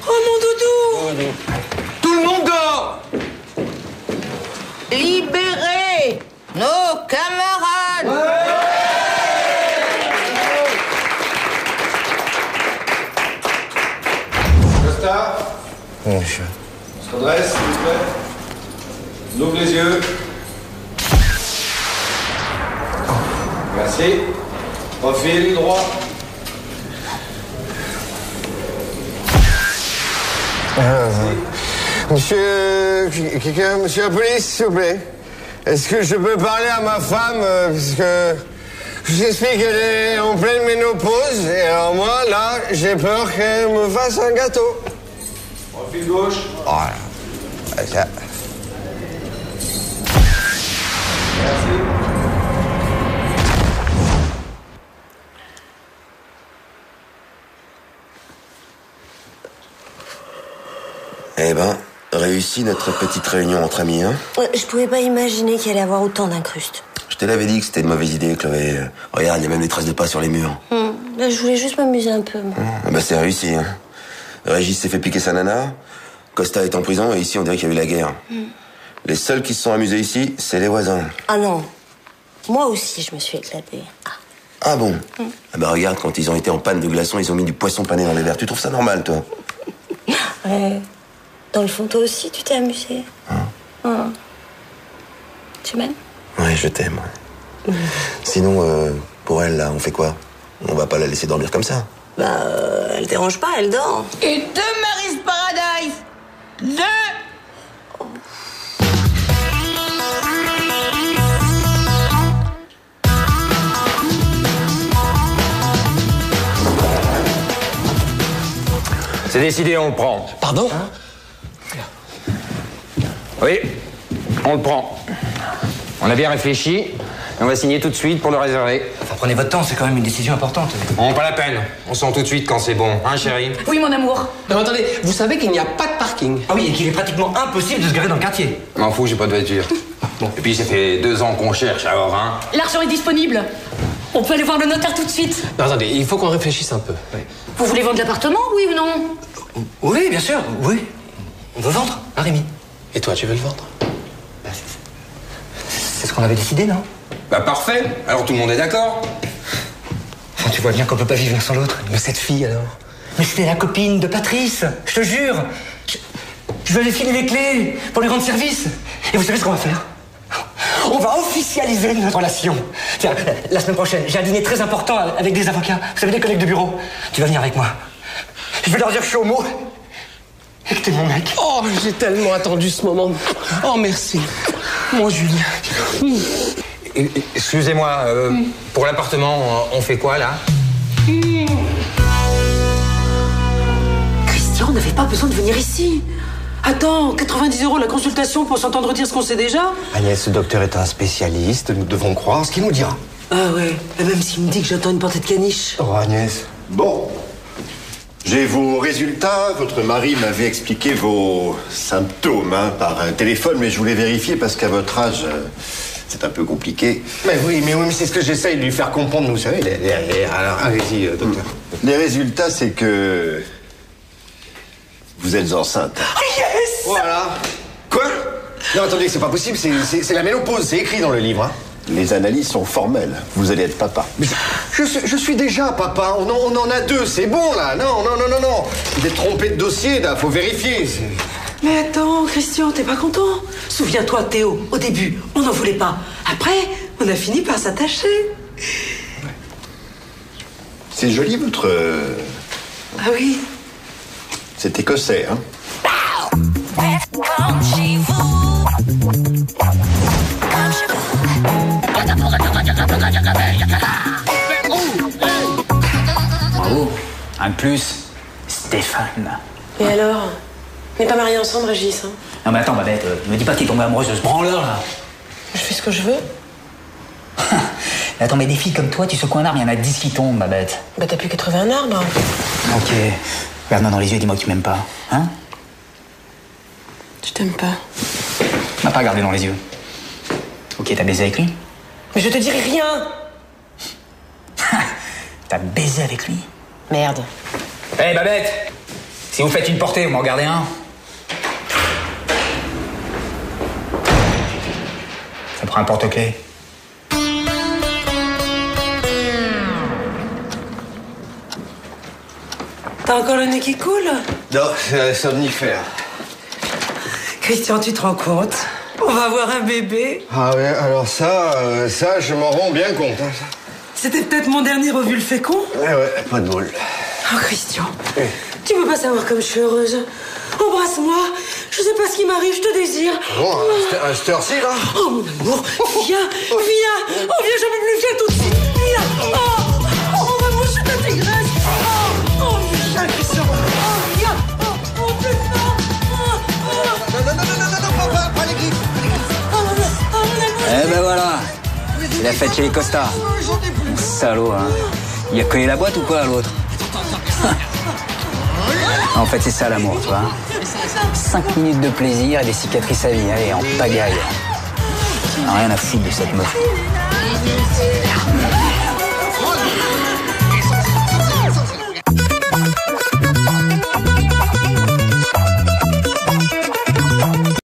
Oh mon doudou Tout le monde dehors Libérez nos camarades Costa, On se redresse, s'il vous plaît. On ouvre les yeux. Merci. Profil droit. Monsieur, quelqu'un, monsieur la police, s'il vous plaît. Est-ce que je peux parler à ma femme euh, Parce que je vous explique qu'elle est en pleine ménopause. Et alors moi, là, j'ai peur qu'elle me fasse un gâteau. Profil gauche. Voilà. Ça. Eh ben, réussi. notre petite réunion entre amis, hein Ouais, Je pouvais pas imaginer qu'il allait avoir autant d'incrustes. Je te l'avais dit que c'était une mauvaise idée, Chloé. Regarde, il y a même des traces de pas sur les murs. Hmm. Ben, Je voulais juste m'amuser un peu. moi. Ah bah c'est réussi, hein. Régis s'est fait piquer sa nana, Costa est en prison, et ici on dirait qu'il y a eu la guerre. Hmm. Les seuls qui se sont amusés ici, c'est les voisins. Ah non. Moi aussi, je me suis éclatée. Ah bon Ah bah regarde, quand ils ont été en panne de glaçons, ils ont mis du poisson pané dans les verres. Tu trouves ça normal, toi Ouais. Dans le fond, toi aussi, tu t'es amusé. Hein. Tu m'aimes Ouais, je t'aime. Sinon, euh, pour elle, là, on fait quoi? On va pas la laisser dormir comme ça. Bah, euh, elle dérange pas, elle dort. Et deux Mary's Paradise Deux C'est décidé, on le prend. Pardon Oui, on le prend. On a bien réfléchi, et on va signer tout de suite pour le réserver. Prenez votre temps, c'est quand même une décision importante. Bon, pas la peine. On sent tout de suite quand c'est bon, hein, chérie Oui, mon amour. Non, attendez, vous savez qu'il n'y a pas de parking. Ah oui, et qu'il est pratiquement impossible de se garer dans le quartier. M'en fous, j'ai pas de voiture. Et puis, ça fait deux ans qu'on cherche, alors, hein. L'argent est disponible. On peut aller voir le notaire tout de suite. Non, attendez, il faut qu'on réfléchisse un peu. Vous voulez vendre l'appartement, oui ou non? Oui, bien sûr, oui. On veut vendre, hein, Rémi? Et toi, tu veux le vendre? C'est ce qu'on avait décidé, non? Bah, parfait. Alors, tout le monde est d'accord Enfin, tu vois bien qu'on peut pas vivre l'un sans l'autre. Mais cette fille, alors? Mais c'était la copine de Patrice, je te jure. Je, je lui filé les clés pour lui rendre service. Et vous savez ce qu'on va faire? On va officialiser notre relation. Tiens, la semaine prochaine, j'ai un dîner très important avec des avocats. Vous savez, des collègues de bureau. Tu vas venir avec moi. Je vais leur dire que je suis homo. Et que t'es mon mec. Oh, j'ai tellement attendu ce moment. Oh, merci. Mon Julien. Excusez-moi, euh, pour l'appartement, on- fait quoi, là Christian, on n'avait pas besoin de venir ici. Attends, 90 euros la consultation pour s'entendre dire ce qu'on sait déjà Agnès, ce docteur est un spécialiste, nous devons croire ce qu'il nous dira. Ah ouais, et même s'il me dit que j'attends une portée de caniche. Oh, Agnès. Bon. J'ai vos résultats. Votre mari m'avait expliqué vos symptômes hein, par un téléphone, mais je voulais vérifier parce qu'à votre âge, euh, c'est un peu compliqué. Mais oui, mais oui, mais c'est ce que j'essaye de lui faire comprendre, vous savez. les- Alors, allez-y, euh, docteur. Les résultats, c'est que vous êtes enceinte. Voilà. Quoi? Non, attendez, c'est pas possible, c'est- la ménopause, c'est écrit dans le livre. hein. Les analyses sont formelles. Vous allez être papa. Mais je, suis- je suis déjà papa, on en, on en a deux, c'est bon là. Non, non, non, non, non. Vous êtes trompé de dossier, là, faut vérifier. Mais attends, Christian, t'es pas content Souviens-toi, Théo, au début, on n'en voulait pas. Après, on a fini par s'attacher. C'est joli, votre... euh, Ah oui C'est écossais, hein Bravo. Un de plus, Stéphane. Et alors? N'est pas mariés ensemble, Régis. Hein Non mais attends, Babette, euh, me dis pas que t'es tombée amoureuse de ce branleur là. je fais ce que je veux. Mais attends, mais des filles comme toi, tu secoues un arbre, il y en a 10 qui tombent, Babette. Bah t'as plus qu'à trouver un arbre. Ok. Regarde-moi dans les yeux et dis-moi que tu m'aimes pas. Hein? Je t'aime pas. M'a pas regardé dans les yeux. Ok, t'as baisé avec lui? Mais je te dirai rien T'as baisé avec lui? Merde. Hé Babette Si vous faites une portée, vous m'en regardez un. Ça prend un porte-clés. T'as encore le nez qui coule Non, c'est un somnifère. Christian, tu te rends compte On va avoir un bébé. Ah ouais, alors ça, euh, ça, je m'en rends bien compte. hein. C'était peut-être mon dernier ovule fécond. Ouais, ouais, pas de bol. Oh, Christian, tu peux pas savoir comme je suis heureuse. Embrasse-moi. Je sais pas ce qui m'arrive, je te désire. Bon, à cette- heure-ci, là? Oh, mon amour, viens, viens. Oh, viens, peux plus, viens tout de suite. Viens. Oh, oh, maman, je suis ta tigresse. Oh, oh, viens, Christian. Oh, viens. Oh, oh, putain. Oh, oh. Non, non, non, non, non, non, pas, pas les griffes. Oh, mon amour, oh, mon amour. Eh ben voilà C'est la fête chez les costards. Salaud, hein. Il a collé la boîte ou quoi à l'autre En fait, c'est ça l'amour, tu vois. 5 minutes de plaisir et des cicatrices à vie. Allez, en pagaille. Rien à foutre de cette meuf.